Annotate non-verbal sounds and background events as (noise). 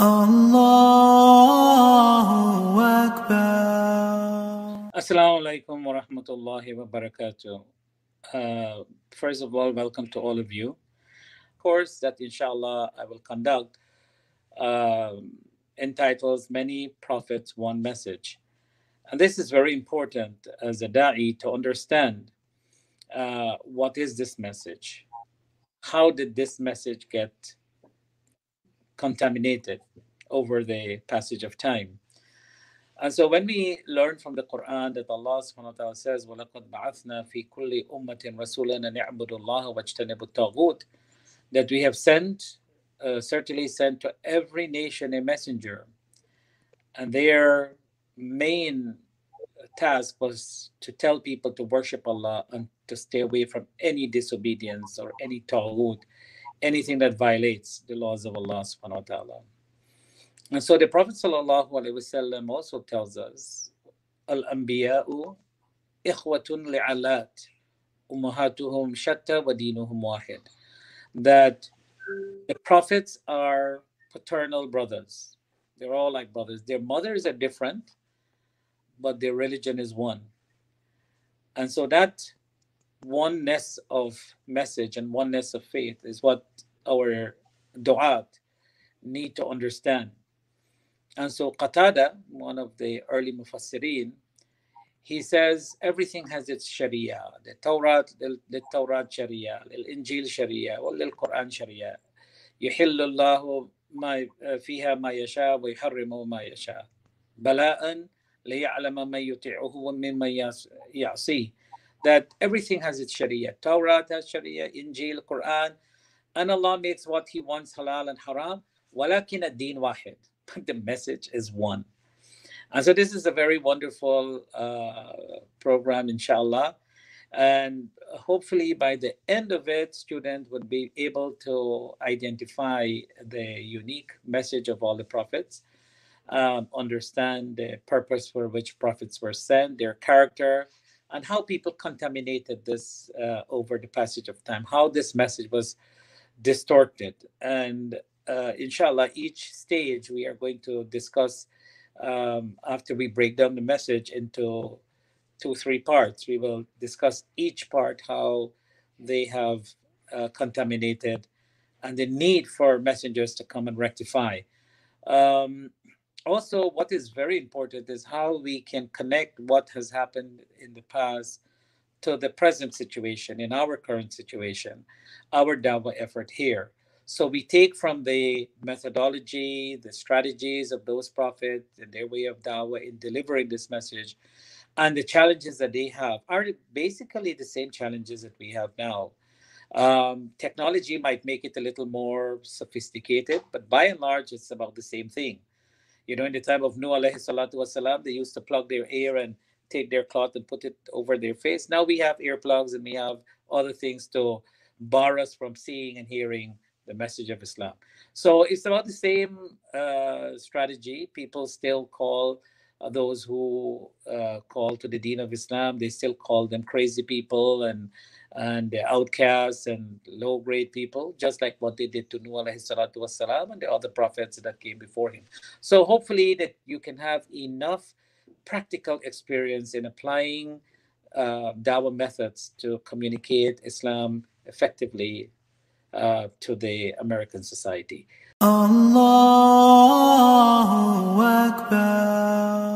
Allahu Akbar. Assalamu alaikum wa rahmatullahi wa barakatuh. Uh, first of all, welcome to all of you. Course that inshallah I will conduct um, entitled Many Prophets, One Message. And this is very important as a da'i to understand uh, what is this message? How did this message get contaminated over the passage of time. And so when we learn from the Quran that Allah subhanahu wa ta'ala says, That we have sent, uh, certainly sent to every nation a messenger. And their main task was to tell people to worship Allah and to stay away from any disobedience or any taghut, anything that violates the laws of Allah subhanahu wa ta'ala. And so the Prophet sallallahu alaihi wasallam also tells us, Al-Anbiya'u ikhwatun li'alat, ummahatuhum shatta wa dinuhum wahid. That the prophets are paternal brothers. They're all like brothers. Their mothers are different, but their religion is one. And so that oneness of message and oneness of faith is what our du'at need to understand. And so Qatada, one of the early mufassirin, he says everything has its sharia. The Torah, the, the Torah sharia, the Injil sharia, the Quran sharia. يحل الله ما فيها ما يشاء ويحرم ما يشاء بلاء ليعلم من يطيعه وممن يعصيه that everything has its Sharia. Torah has Sharia, Injil, Quran, and Allah makes what He wants halal and haram. Walakin ad-din wahid. (laughs) But the message is one. And so this is a very wonderful uh, program, inshallah. And hopefully by the end of it, students would be able to identify the unique message of all the prophets, um, understand the purpose for which prophets were sent, their character, and how people contaminated this uh, over the passage of time how this message was distorted and uh, inshallah each stage we are going to discuss um, after we break down the message into two, three parts. We will discuss each part, how they have uh, contaminated, and the need for messengers to come and rectify. Um, also, what is very important is how we can connect what has happened in the past to the present situation, in our current situation, our dawa effort here. So we take from the methodology, the strategies of those prophets and their way of dawa in delivering this message, and the challenges that they have are basically the same challenges that we have now. Um, technology might make it a little more sophisticated, but by and large, it's about the same thing. You know, in the time of salatu wasalam, they used to plug their ear and take their cloth and put it over their face. Now we have earplugs and we have other things to bar us from seeing and hearing the message of Islam. So it's about the same uh, strategy. People still call those who uh, call to the Deen of Islam, they still call them crazy people and and outcasts and low grade people, just like what they did to Nuh alayhi and the other prophets that came before him. So hopefully that you can have enough practical experience in applying uh, dawah methods to communicate Islam effectively uh, to the American society. الله أكبر.